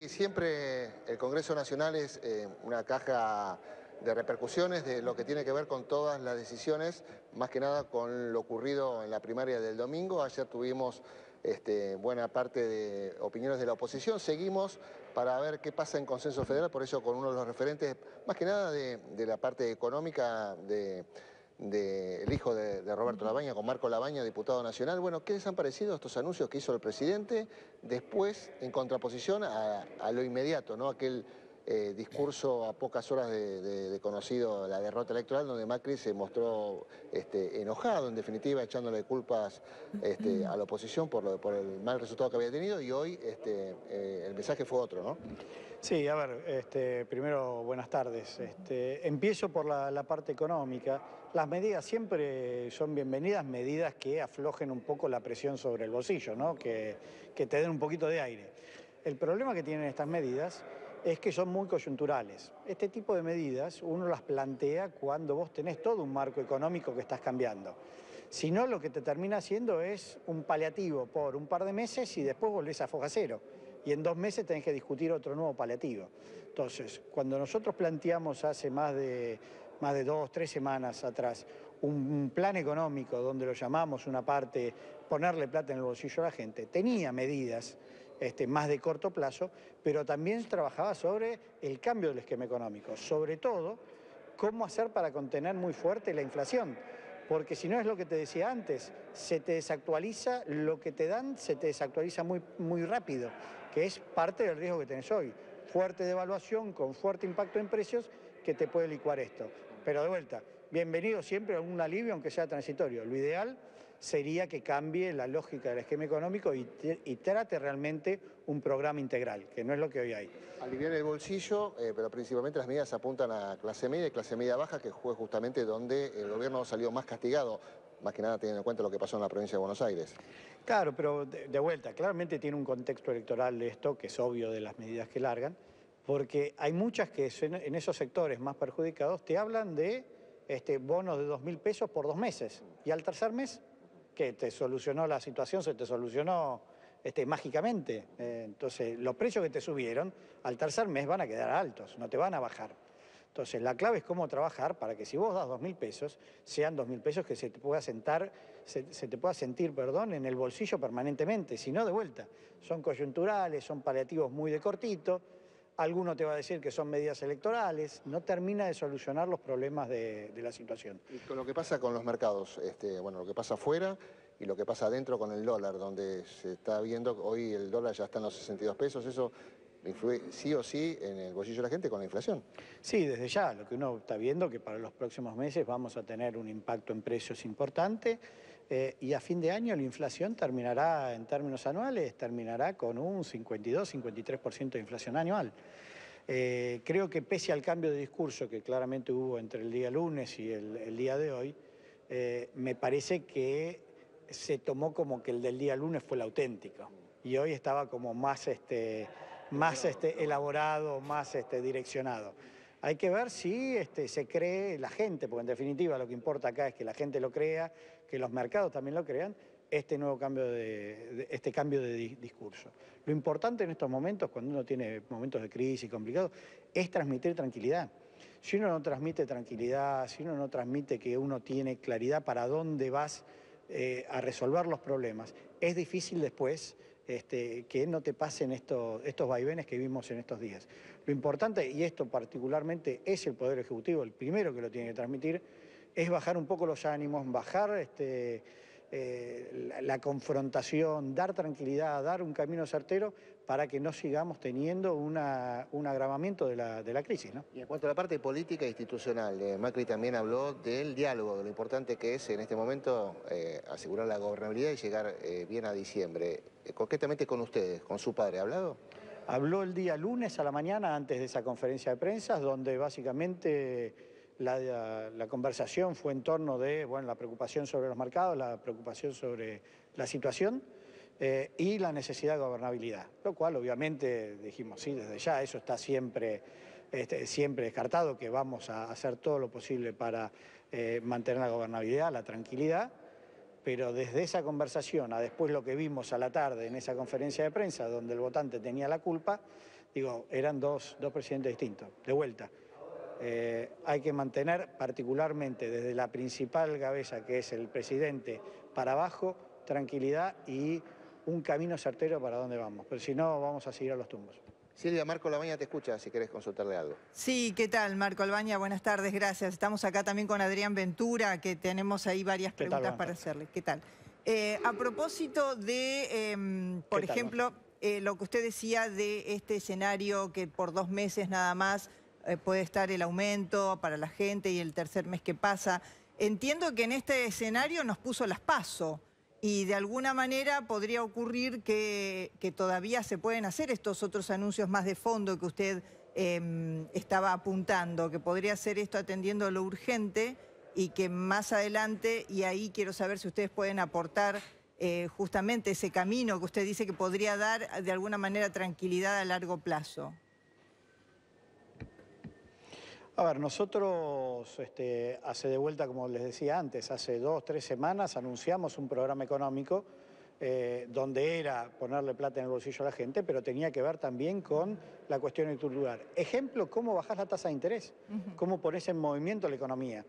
Siempre el Congreso Nacional es eh, una caja de repercusiones de lo que tiene que ver con todas las decisiones, más que nada con lo ocurrido en la primaria del domingo. Ayer tuvimos este, buena parte de opiniones de la oposición. Seguimos para ver qué pasa en Consenso Federal, por eso con uno de los referentes, más que nada de la parte económica de del hijo de, Roberto Labaña, con Marco Labaña, diputado nacional. Bueno, ¿qué les han parecido estos anuncios que hizo el presidente después en contraposición a, lo inmediato, ¿no? aquel eh, discurso a pocas horas de, conocido la derrota electoral, donde Macri se mostró este, enojado, en definitiva, echándole culpas este, a la oposición por, el mal resultado que había tenido, y hoy este, eh, el mensaje fue otro, ¿no? Sí, a ver, primero buenas tardes. Empiezo por la, parte económica. Las medidas siempre son bienvenidas, medidas que aflojen un poco la presión sobre el bolsillo, ¿no? que te den un poquito de aire. El problema que tienen estas medidas es que son muy coyunturales. Este tipo de medidas uno las plantea cuando vos tenés todo un marco económico que estás cambiando. Si no, lo que te termina haciendo es un paliativo por un par de meses y después volvés a foja cero y en dos meses tenés que discutir otro nuevo paliativo. Entonces, cuando nosotros planteamos hace más de, más de dos, tres semanas atrás un, plan económico donde lo llamamos una parte ponerle plata en el bolsillo a la gente, tenía medidas este, más de corto plazo, pero también trabajaba sobre el cambio del esquema económico, sobre todo cómo hacer para contener muy fuerte la inflación porque si no es lo que te decía antes, se te desactualiza, lo que te dan se te desactualiza muy, muy rápido que es parte del riesgo que tenés hoy. Fuerte devaluación con fuerte impacto en precios que te puede licuar esto. Pero de vuelta, bienvenido siempre a un alivio, aunque sea transitorio. Lo ideal sería que cambie la lógica del esquema económico y, trate realmente un programa integral, que no es lo que hoy hay. Aliviar el bolsillo, eh, pero principalmente las medidas apuntan a clase media y clase media baja, que fue justamente donde el gobierno salió más castigado más que nada teniendo en cuenta lo que pasó en la provincia de Buenos Aires. Claro, pero de, vuelta, claramente tiene un contexto electoral esto, que es obvio de las medidas que largan, porque hay muchas que en esos sectores más perjudicados te hablan de este, bonos de dos mil pesos por dos meses, y al tercer mes, que te solucionó la situación, se te solucionó este, mágicamente. Eh, entonces, los precios que te subieron al tercer mes van a quedar altos, no te van a bajar. Entonces, la clave es cómo trabajar para que si vos das dos mil pesos, sean dos mil pesos que se te pueda sentar, se, te pueda sentir, perdón, en el bolsillo permanentemente, si no de vuelta. Son coyunturales, son paliativos muy de cortito, alguno te va a decir que son medidas electorales, no termina de solucionar los problemas de, la situación. Y con lo que pasa con los mercados, este, bueno, lo que pasa afuera y lo que pasa adentro con el dólar, donde se está viendo, hoy el dólar ya está en los 62 pesos, eso influye sí o sí en el bolsillo de la gente con la inflación. Sí, desde ya, lo que uno está viendo que para los próximos meses vamos a tener un impacto en precios importante eh, y a fin de año la inflación terminará, en términos anuales, terminará con un 52-53% de inflación anual. Eh, creo que pese al cambio de discurso que claramente hubo entre el día lunes y el, día de hoy, eh, me parece que se tomó como que el del día lunes fue el auténtico y hoy estaba como más este, más este, elaborado, más este, direccionado. Hay que ver si este, se cree la gente, porque en definitiva lo que importa acá es que la gente lo crea, que los mercados también lo crean, este nuevo cambio de, este cambio de discurso. Lo importante en estos momentos, cuando uno tiene momentos de crisis complicados, es transmitir tranquilidad. Si uno no transmite tranquilidad, si uno no transmite que uno tiene claridad para dónde vas eh, a resolver los problemas, es difícil después este, que no te pasen estos, estos vaivenes que vimos en estos días. Lo importante, y esto particularmente es el Poder Ejecutivo, el primero que lo tiene que transmitir, es bajar un poco los ánimos, bajar este, eh, la, confrontación, dar tranquilidad, dar un camino certero para que no sigamos teniendo un agravamiento de la, crisis. Y en cuanto a la parte política e institucional, eh, Macri también habló del diálogo, de lo importante que es en este momento eh, asegurar la gobernabilidad y llegar bien a diciembre. concretamente con ustedes, con su padre, ¿ha hablado? Habló el día lunes a la mañana antes de esa conferencia de prensa, donde básicamente la, conversación fue en torno de bueno, la preocupación sobre los mercados, la preocupación sobre la situación eh, y la necesidad de gobernabilidad, lo cual obviamente dijimos, sí, desde ya eso está siempre, este, siempre descartado, que vamos a hacer todo lo posible para eh, mantener la gobernabilidad, la tranquilidad, pero desde esa conversación a después lo que vimos a la tarde en esa conferencia de prensa donde el votante tenía la culpa, Digo, eran dos, dos presidentes distintos, de vuelta. Eh, hay que mantener particularmente desde la principal cabeza, que es el presidente, para abajo, tranquilidad y un camino certero para dónde vamos. Pero si no, vamos a seguir a los tumbos. Silvia, Marco Labaña te escucha si querés consultarle algo. Sí, ¿qué tal, Marco Albaña? Buenas tardes, gracias. Estamos acá también con Adrián Ventura, que tenemos ahí varias preguntas para hacerle. ¿Qué tal? Eh, a propósito de, em, por ejemplo, eh, lo que usted decía de este escenario que por dos meses nada más eh, puede estar el aumento para la gente y el tercer mes que pasa. Entiendo que en este escenario nos puso las paso y de alguna manera podría ocurrir que, todavía se pueden hacer estos otros anuncios más de fondo que usted em, estaba apuntando, que podría ser esto atendiendo lo urgente y que más adelante, y ahí quiero saber si ustedes pueden aportar eh, justamente ese camino que usted dice que podría dar de alguna manera tranquilidad a largo plazo. A ver, nosotros este, hace de vuelta, como les decía antes, hace dos, tres semanas anunciamos un programa económico eh, donde era ponerle plata en el bolsillo a la gente, pero tenía que ver también con la cuestión estructural. Ejemplo, cómo bajar la tasa de interés, cómo pones en movimiento la economía.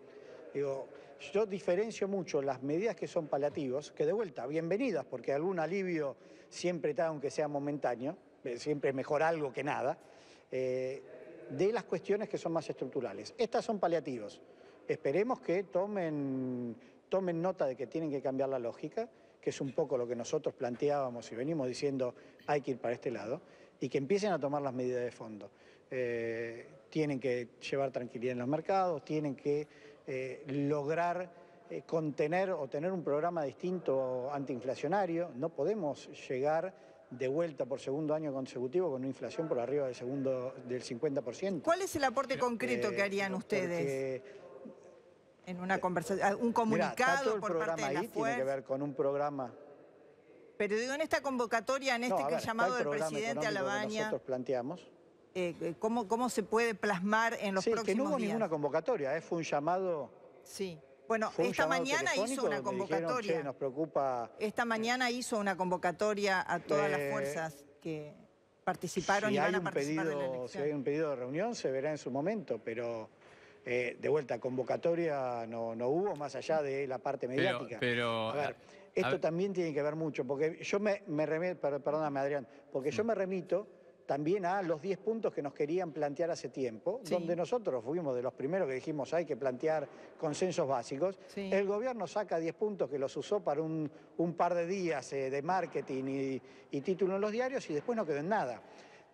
Digo, yo diferencio mucho las medidas que son paliativos, que de vuelta, bienvenidas, porque algún alivio siempre está, aunque sea momentáneo, eh, siempre es mejor algo que nada. Eh, de las cuestiones que son más estructurales. Estas son paliativos. Esperemos que tomen, tomen nota de que tienen que cambiar la lógica, que es un poco lo que nosotros planteábamos y venimos diciendo hay que ir para este lado, y que empiecen a tomar las medidas de fondo. Eh, tienen que llevar tranquilidad en los mercados, tienen que eh, lograr eh, contener o tener un programa distinto antiinflacionario. No podemos llegar de vuelta por segundo año consecutivo con una inflación por arriba del segundo del 50%. ¿Cuál es el aporte concreto que harían ustedes? en una conversación, un comunicado por parte de la ahí tiene que ver con un programa. Pero digo, en esta convocatoria, en este llamado del presidente a la baña... nosotros planteamos. Eh, eh, ¿cómo, ¿Cómo se puede plasmar en los próximos días? que no hubo ninguna convocatoria, eh, fue un llamado... Sí. Bueno, esta mañana hizo una convocatoria. nos preocupa. Esta mañana hizo una convocatoria a todas las eh, fuerzas que participaron y van a participar pedido, la elección. Si hay un pedido de reunión, se verá en su momento, pero eh, de vuelta, convocatoria no, hubo, más allá de la parte mediática. Pero, a ver, esto también tiene que ver mucho, porque yo me, me remito, perdóname Adrián, porque yo me remito también a los 10 puntos que nos querían plantear hace tiempo, donde nosotros fuimos de los primeros que dijimos hay que plantear consensos básicos. El gobierno saca 10 puntos que los usó para un, par de días eh, de marketing y, y título en los diarios y después no quedó en nada.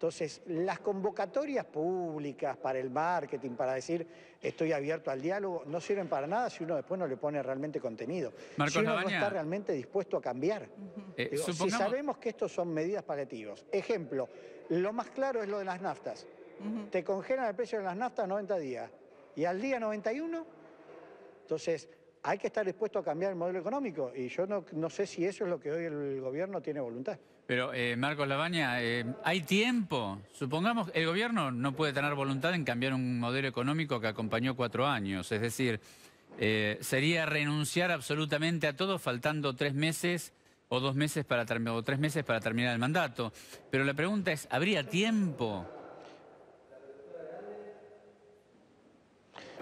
Entonces, las convocatorias públicas para el marketing, para decir estoy abierto al diálogo, no sirven para nada si uno después no le pone realmente contenido. si uno no está realmente dispuesto a cambiar. Eh, si sabemos que estos son medidas paliativas. Ejemplo, lo más claro es lo de las naftas. Te congelan el precio de las naftas 90 días. Y al día 91, entonces hay que estar dispuesto a cambiar el modelo económico. Y yo no sé si eso es lo que hoy el gobierno tiene voluntad. Pero, eh, Marcos Labaña, eh, ¿hay tiempo? Supongamos, el gobierno no puede tener voluntad en cambiar un modelo económico que acompañó cuatro años. Es decir, eh, sería renunciar absolutamente a todo faltando tres meses o dos meses para o tres meses para terminar el mandato. Pero la pregunta es, ¿habría tiempo?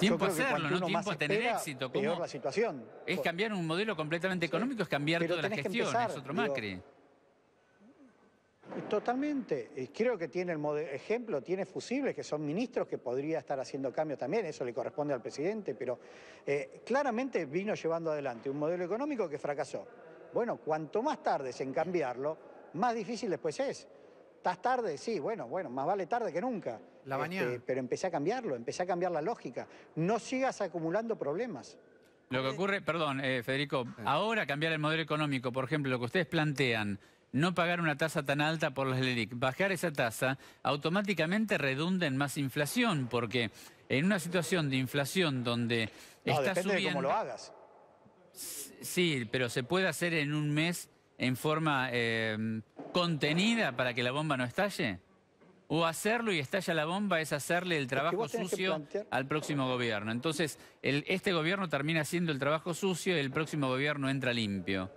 Tiempo a hacerlo, no tiempo a tener éxito. ¿Cómo? la situación. Es cambiar un modelo completamente económico, es cambiar toda la gestión, es otro Macri. Totalmente. Creo que tiene el ejemplo, tiene fusibles que son ministros que podría estar haciendo cambios también, eso le corresponde al presidente, pero eh, claramente vino llevando adelante un modelo económico que fracasó. Bueno, cuanto más tardes en cambiarlo, más difícil después es. ¿Estás tarde? Sí, bueno, bueno, más vale tarde que nunca. La este, pero empecé a cambiarlo, empecé a cambiar la lógica. No sigas acumulando problemas. Lo que ocurre, perdón, eh, Federico, ahora cambiar el modelo económico, por ejemplo, lo que ustedes plantean, no pagar una tasa tan alta por las LELIC, bajar esa tasa, automáticamente redunda en más inflación, porque en una situación de inflación donde no, está depende de cómo lo hagas. Sí, pero se puede hacer en un mes en forma em, contenida para que la bomba no estalle. O hacerlo y estalla la bomba es hacerle el trabajo sucio al próximo gobierno. Entonces, este gobierno termina haciendo el trabajo sucio y el próximo gobierno entra limpio.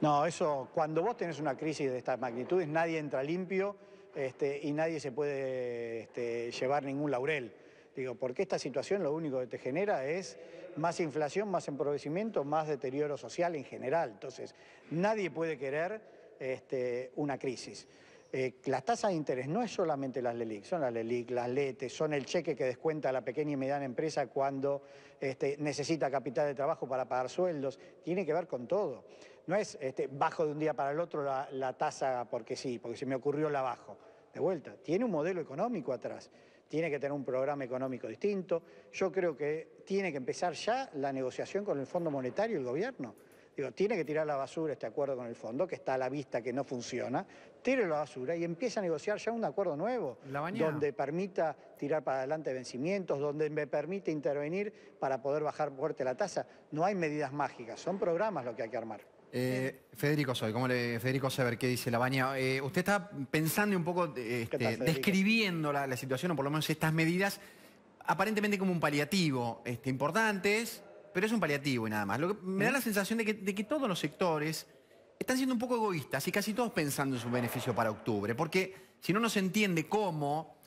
No, eso, cuando vos tenés una crisis de estas magnitudes, nadie entra limpio este, y nadie se puede este, llevar ningún laurel. Digo, porque esta situación lo único que te genera es más inflación, más empobrecimiento, más deterioro social en general. Entonces, nadie puede querer este, una crisis. Eh, las tasas de interés no es solamente las LELIC, son las LELIC, las LETE, son el cheque que descuenta la pequeña y mediana empresa cuando este, necesita capital de trabajo para pagar sueldos, tiene que ver con todo. No es este, bajo de un día para el otro la, la tasa porque sí, porque se me ocurrió la bajo. De vuelta, tiene un modelo económico atrás tiene que tener un programa económico distinto. Yo creo que tiene que empezar ya la negociación con el Fondo Monetario y el gobierno. Digo, tiene que tirar la basura este acuerdo con el fondo, que está a la vista que no funciona, tire la basura y empieza a negociar ya un acuerdo nuevo, donde permita tirar para adelante vencimientos, donde me permite intervenir para poder bajar fuerte la tasa. No hay medidas mágicas, son programas lo que hay que armar. Eh, Federico Soy, ¿cómo le, Federico Sever, ¿qué dice la baña? Eh, usted está pensando un poco, este, describiendo la, situación, o por lo menos estas medidas, aparentemente como un paliativo, este, importantes, pero es un paliativo y nada más. Lo que me da la sensación de que, de que todos los sectores están siendo un poco egoístas y casi todos pensando en su beneficio para octubre, porque si no, no se entiende cómo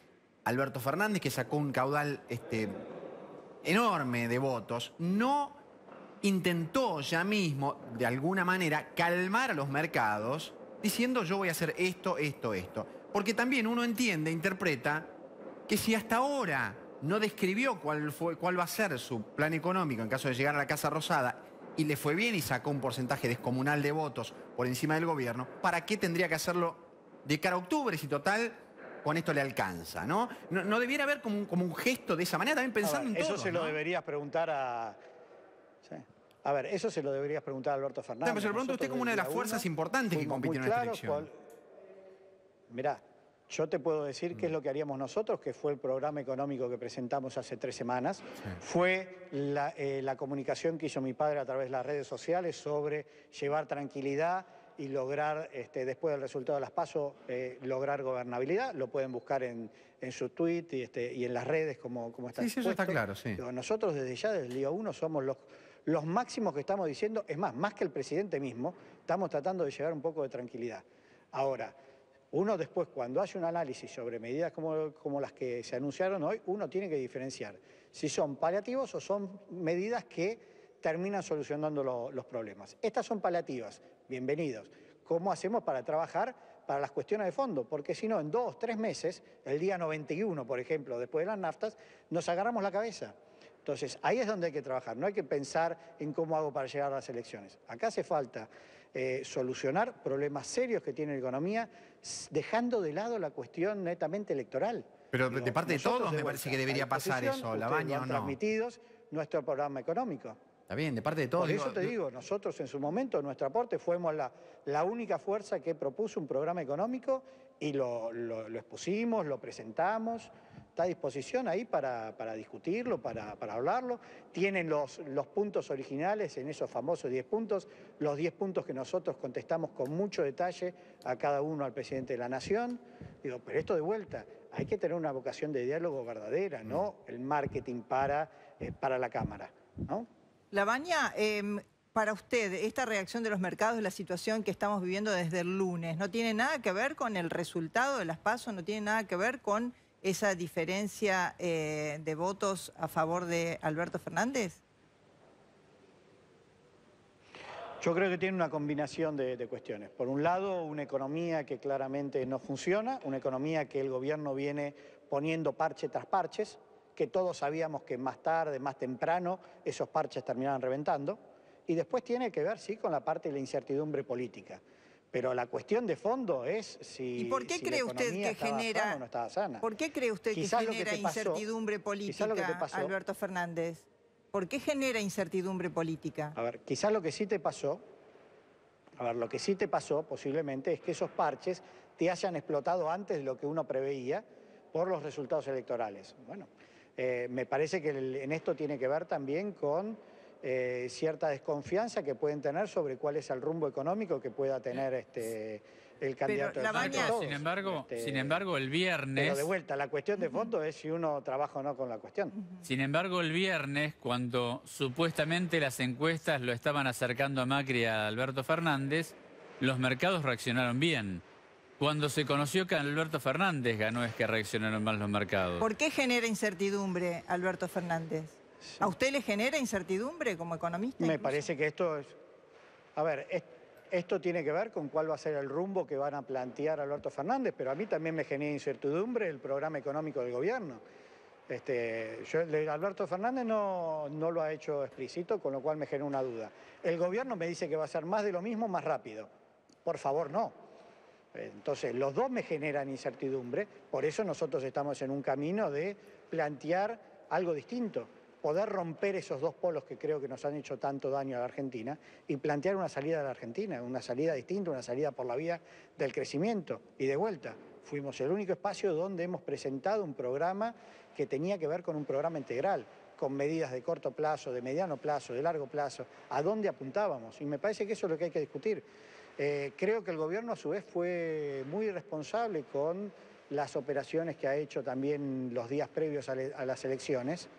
Alberto Fernández, que sacó un caudal este, enorme de votos, no intentó ya mismo, de alguna manera, calmar a los mercados diciendo yo voy a hacer esto, esto, esto. Porque también uno entiende, interpreta, que si hasta ahora no describió cuál, fue, cuál va a ser su plan económico en caso de llegar a la Casa Rosada y le fue bien y sacó un porcentaje descomunal de votos por encima del gobierno, ¿para qué tendría que hacerlo de cara a octubre si total con esto le alcanza? ¿No, no, debiera haber como un, como un gesto de esa manera, también pensando en todo. Eso se lo deberías preguntar a a ver, eso se lo deberías preguntar a Alberto Fernández. pero se lo pregunto usted como una de las fuerzas importantes que compiten en esta elección. Mirá, yo te puedo decir qué es lo que haríamos nosotros, que fue el programa económico que presentamos hace tres semanas. Fue eh, la, comunicación que hizo mi padre a través de las redes sociales sobre llevar tranquilidad y lograr, este, después del resultado de las PASO, eh, lograr gobernabilidad. Lo pueden buscar en, su tweet y, este, y en las redes como, como está Sí, sí, eso está claro, sí. nosotros desde ya, desde el día uno, somos los los máximos que estamos diciendo, es más, más que el presidente mismo, estamos tratando de llevar un poco de tranquilidad. Ahora, uno después, cuando hace un análisis sobre medidas como, las que se anunciaron hoy, uno tiene que diferenciar si son paliativos o son medidas que terminan solucionando los problemas. Estas son paliativas, bienvenidos. ¿Cómo hacemos para trabajar para las cuestiones de fondo? Porque si no, en dos, tres meses, el día 91, por ejemplo, después de las naftas, nos agarramos la cabeza. Entonces, ahí es donde hay que trabajar, no hay que pensar en cómo hago para llegar a las elecciones. Acá hace falta eh, solucionar problemas serios que tiene la economía, dejando de lado la cuestión netamente electoral. Pero de parte de todos me parece que debería pasar eso, la baña o no. transmitidos nuestro programa económico. Está bien, de parte de todos. Por eso te digo, nosotros en su momento, nuestro aporte, fuimos la, la única fuerza que propuso un programa económico y lo, lo expusimos, lo presentamos está a disposición ahí para, discutirlo, para, hablarlo. Tienen los, los puntos originales en esos famosos 10 puntos, los 10 puntos que nosotros contestamos con mucho detalle a cada uno al presidente de la Nación. Digo, pero esto de vuelta, hay que tener una vocación de diálogo verdadera, no el marketing para, eh, para la Cámara. ¿no? Labaña, em, para usted, esta reacción de los mercados de la situación que estamos viviendo desde el lunes, ¿no tiene nada que ver con el resultado de las pasos, no tiene nada que ver con esa diferencia eh, de votos a favor de Alberto Fernández? Yo creo que tiene una combinación de, cuestiones. Por un lado, una economía que claramente no funciona, una economía que el gobierno viene poniendo parche tras parches, que todos sabíamos que más tarde, más temprano, esos parches terminaban reventando. Y después tiene que ver, sí, con la parte de la incertidumbre política. Pero la cuestión de fondo es si. ¿Y por qué cree usted que genera. no estaba sana. ¿Por qué cree usted que genera incertidumbre política, Alberto Fernández? ¿Por qué genera incertidumbre política? A ver, quizás lo que sí te pasó, a ver, lo que sí te pasó posiblemente es que esos parches te hayan explotado antes de lo que uno preveía por los resultados electorales. Bueno, eh, me parece que en esto tiene que ver también con eh, cierta desconfianza que pueden tener sobre cuál es el rumbo económico que pueda tener este, el candidato de Sin embargo, este, sin embargo, el viernes... Pero de vuelta, la cuestión de fondo es si uno trabaja o no con la cuestión. Sin embargo, el viernes, cuando supuestamente las encuestas lo estaban acercando a Macri y a Alberto Fernández, los mercados reaccionaron bien. Cuando se conoció que Alberto Fernández ganó es que reaccionaron mal los mercados. ¿Por qué genera incertidumbre Alberto Fernández? ¿A usted le genera incertidumbre como economista? Me parece que esto es... A ver, esto tiene que ver con cuál va a ser el rumbo que van a plantear Alberto Fernández, pero a mí también me genera incertidumbre el programa económico del gobierno. Este, Alberto Fernández no, no lo ha hecho explícito, con lo cual me genera una duda. El gobierno me dice que va a ser más de lo mismo, más rápido. Por favor, no. Entonces, los dos me generan incertidumbre, por eso nosotros estamos en un camino de plantear algo distinto poder romper esos dos polos que creo que nos han hecho tanto daño a la Argentina y plantear una salida de la Argentina, una salida distinta, una salida por la vía del crecimiento y de vuelta. Fuimos el único espacio donde hemos presentado un programa que tenía que ver con un programa integral, con medidas de corto plazo, de mediano plazo, de largo plazo, a dónde apuntábamos. Y me parece que eso es lo que hay que discutir. Eh, creo que el gobierno a su vez fue muy responsable con las operaciones que ha hecho también los días previos a las elecciones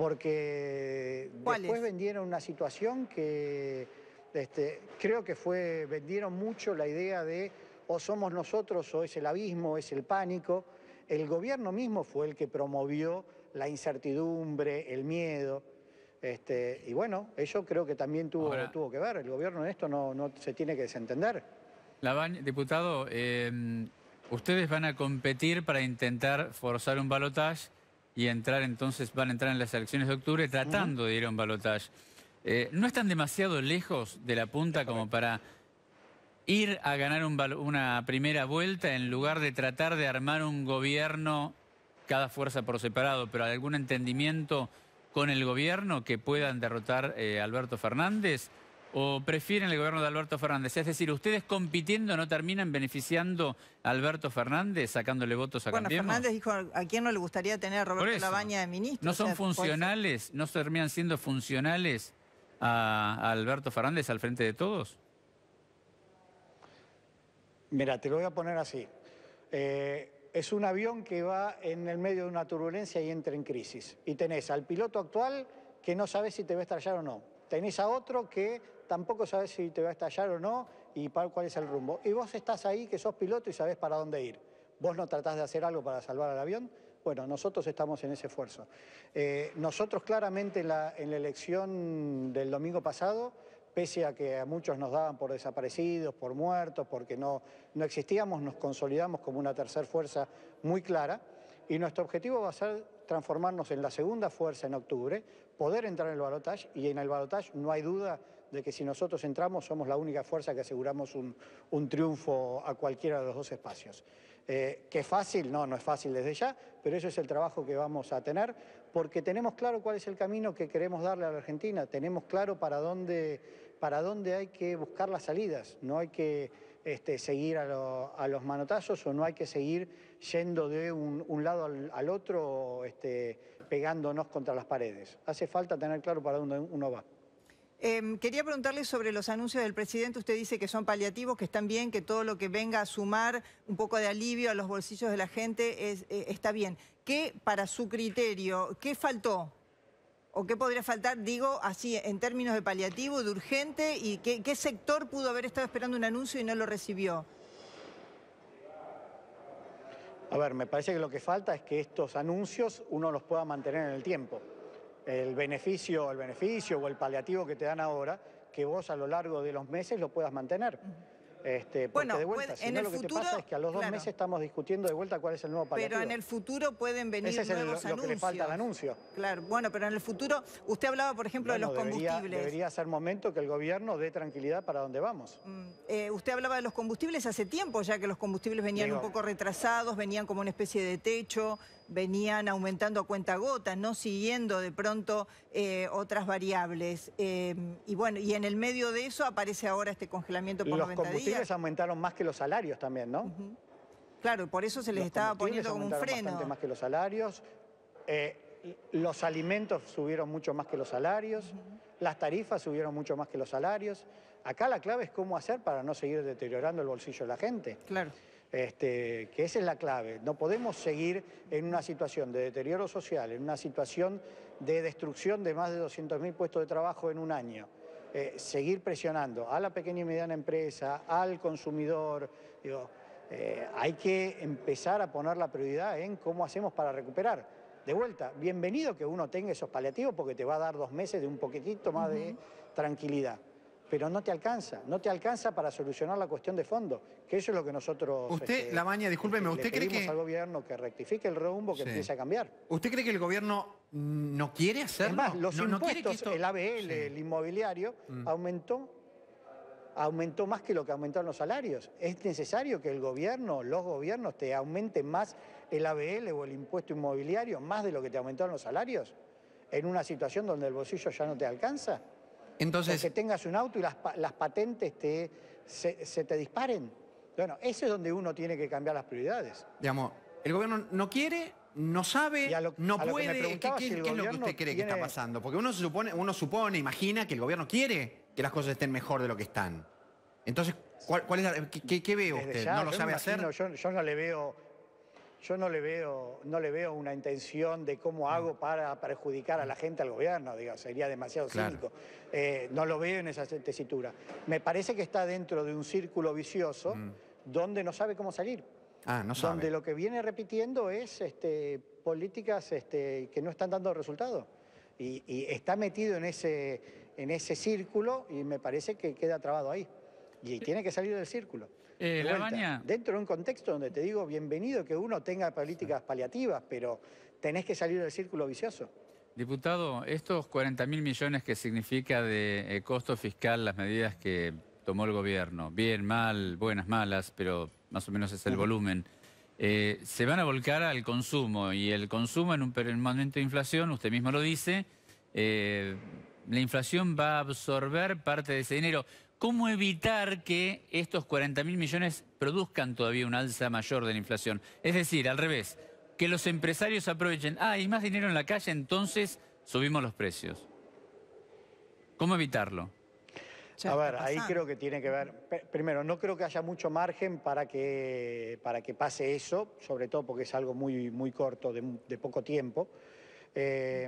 porque después vendieron una situación que este, creo que fue, vendieron mucho la idea de o somos nosotros o es el abismo, es el pánico. El gobierno mismo fue el que promovió la incertidumbre, el miedo. Este, y bueno, eso creo que también tuvo, tuvo que ver. El gobierno en esto no, se tiene que desentender. diputado, eh, ustedes van a competir para intentar forzar un balotaje y entrar entonces, van a entrar en las elecciones de octubre tratando de ir a un balotaje. Eh, ¿No están demasiado lejos de la punta como para ir a ganar una primera vuelta en lugar de tratar de armar un gobierno, cada fuerza por separado, pero algún entendimiento con el gobierno que puedan derrotar eh, Alberto Fernández? O prefieren el gobierno de Alberto Fernández? Es decir, ¿ustedes compitiendo no terminan beneficiando a Alberto Fernández, sacándole votos a bueno, Fernández dijo, ¿a quién no le gustaría tener a Roberto Labaña de ministro? ¿No son funcionales, no terminan siendo funcionales a, Alberto Fernández al frente de todos? Mira, te lo voy a poner así. Eh, es un avión que va en el medio de una turbulencia y entra en crisis. Y tenés al piloto actual que no sabe si te va a estallar o no. Tenés a otro que tampoco sabes si te va a estallar o no y cuál es el rumbo. Y vos estás ahí que sos piloto y sabés para dónde ir. ¿Vos no tratás de hacer algo para salvar al avión? Bueno, nosotros estamos en ese esfuerzo. Eh, nosotros claramente en la, elección del domingo pasado, pese a que a muchos nos daban por desaparecidos, por muertos, porque no, no existíamos, nos consolidamos como una tercera fuerza muy clara y nuestro objetivo va a ser transformarnos en la segunda fuerza en octubre, poder entrar en el balotaje y en el balotaje no hay duda de que si nosotros entramos somos la única fuerza que aseguramos un, triunfo a cualquiera de los dos espacios. Eh, ¿Que fácil? No, no es fácil desde ya, pero eso es el trabajo que vamos a tener, porque tenemos claro cuál es el camino que queremos darle a la Argentina, tenemos claro para dónde, para dónde hay que buscar las salidas, no hay que este, seguir a, los manotazos o no hay que seguir yendo de un, lado al, otro este, pegándonos contra las paredes. Hace falta tener claro para dónde uno va. Em, quería preguntarle sobre los anuncios del presidente. Usted dice que son paliativos, que están bien, que todo lo que venga a sumar un poco de alivio a los bolsillos de la gente eh, está bien. ¿Qué, para su criterio, qué faltó? ¿O qué podría faltar, digo, así, en términos de paliativo, de urgente? ¿Y qué sector pudo haber estado esperando un anuncio y no lo recibió? A ver, me parece que lo que falta es que estos anuncios uno los pueda mantener en el tiempo el beneficio, el beneficio o el paliativo que te dan ahora, que vos a lo largo de los meses lo puedas mantener. Este, porque bueno, de vuelta, si no, lo que te pasa es que a los dos meses estamos discutiendo de vuelta cuál es el nuevo paliativo. Pero en el futuro pueden venir Ese es nuevos lo, que le falta al anuncio. Claro, bueno, pero en el futuro, usted hablaba, por ejemplo, de los combustibles. Debería ser momento que el gobierno dé tranquilidad para dónde vamos. Mm, eh, usted hablaba de los combustibles hace tiempo, ya que los combustibles venían un poco retrasados, venían como una especie de techo, venían aumentando a cuenta gota, no siguiendo de pronto eh, otras variables. Eh, y bueno, y en el medio de eso aparece ahora este congelamiento por Los combustibles aumentaron más que los salarios también, ¿no? Claro, por eso se les estaba poniendo como un freno. Bastante más que los salarios. Eh, los alimentos subieron mucho más que los salarios. Las tarifas subieron mucho más que los salarios. Acá la clave es cómo hacer para no seguir deteriorando el bolsillo de la gente. Claro. Este, que esa es la clave. No podemos seguir en una situación de deterioro social, en una situación de destrucción de más de 200.000 puestos de trabajo en un año. Eh, seguir presionando a la pequeña y mediana empresa, al consumidor. Eh, hay que empezar a poner la prioridad en cómo hacemos para recuperar. De vuelta, bienvenido que uno tenga esos paliativos porque te va a dar dos meses de un poquitito más de tranquilidad pero no te alcanza, no te alcanza para solucionar la cuestión de fondo, que eso es lo que nosotros... Usted, este, la baña, discúlpeme, ¿usted cree que... al gobierno que rectifique el rumbo, que empiece a cambiar. ¿Usted cree que el gobierno no quiere hacerlo? Es más, los impuestos, el ABL, el inmobiliario, mm. aumentó aumentó más que lo que aumentaron los salarios. ¿Es necesario que el gobierno, los gobiernos, te aumenten más el ABL o el impuesto inmobiliario, más de lo que te aumentaron los salarios? ¿En una situación donde el bolsillo ya no te alcanza? Entonces... que tengas un auto y las, patentes te, se, te disparen. Bueno, ese es donde uno tiene que cambiar las prioridades. Digamos, el gobierno no quiere, no sabe, no puede. ¿Qué, es lo que usted cree que está pasando? Porque uno supone, uno supone, imagina que el gobierno quiere que las cosas estén mejor de lo que están. Entonces, ¿cuál, es la, qué, ve usted? ¿No lo sabe hacer? yo no le veo yo no le veo, no le veo una intención de cómo mm. hago para perjudicar a la gente, al gobierno, digo, sería demasiado cínico. Eh, no lo veo en esa tesitura. Me parece que está dentro de un círculo vicioso mm. donde no sabe cómo salir. Ah, no sabe. Donde lo que viene repitiendo es este, políticas este, que no están dando resultados. Y, y, está metido en ese, en ese círculo y me parece que queda trabado ahí. Y tiene que salir del círculo. Eh, la Dentro de un contexto donde te digo, bienvenido que uno tenga políticas paliativas, pero tenés que salir del círculo vicioso. Diputado, estos 40 mil millones que significa de eh, costo fiscal las medidas que tomó el gobierno, bien, mal, buenas, malas, pero más o menos es el volumen, eh, se van a volcar al consumo y el consumo en un, momento de inflación, usted mismo lo dice, la inflación va a absorber parte de ese dinero. ¿Cómo evitar que estos 40 mil millones produzcan todavía un alza mayor de la inflación? Es decir, al revés, que los empresarios aprovechen, ah, hay más dinero en la calle, entonces subimos los precios. ¿Cómo evitarlo? A ver, ahí creo que tiene que ver, primero, no creo que haya mucho margen para que, para que pase eso, sobre todo porque es algo muy, muy corto, de, poco tiempo. Eh,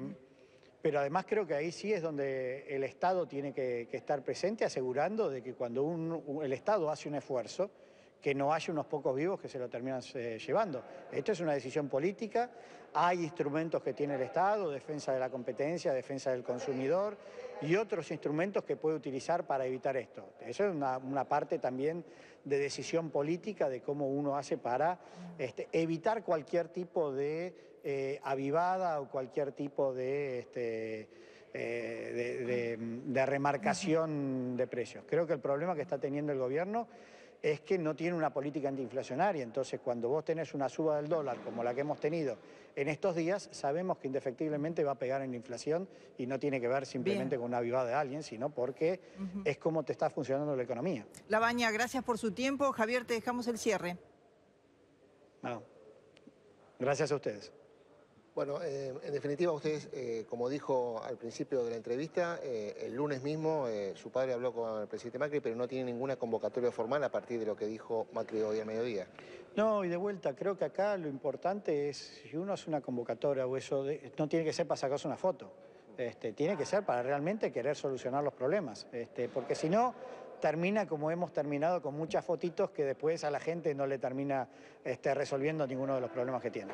pero además creo que ahí sí es donde el Estado tiene que, estar presente asegurando de que cuando el Estado hace un esfuerzo, que no haya unos pocos vivos que se lo terminan eh, llevando. Esto es una decisión política, hay instrumentos que tiene el Estado, defensa de la competencia, defensa del consumidor y otros instrumentos que puede utilizar para evitar esto. Eso es una, parte también de decisión política de cómo uno hace para este, evitar cualquier tipo de eh, avivada o cualquier tipo de, este, eh, de, remarcación de precios. Creo que el problema que está teniendo el gobierno es que no tiene una política antiinflacionaria. Entonces, cuando vos tenés una suba del dólar como la que hemos tenido en estos días, sabemos que indefectiblemente va a pegar en la inflación y no tiene que ver simplemente con una avivada de alguien, sino porque es como te está funcionando la economía. La Baña, gracias por su tiempo. Javier, te dejamos el cierre. Gracias a ustedes. Bueno, eh, en definitiva, ustedes, eh, como dijo al principio de la entrevista, eh, el lunes mismo su padre habló con el presidente Macri, pero no tiene ninguna convocatoria formal a partir de lo que dijo Macri hoy a mediodía. No, y de vuelta, creo que acá lo importante es, si uno hace una convocatoria o eso, no tiene que ser para sacarse una foto, este, tiene que ser para realmente querer solucionar los problemas, este, porque si no, termina como hemos terminado con muchas fotitos que después a la gente no le termina este, resolviendo ninguno de los problemas que tiene.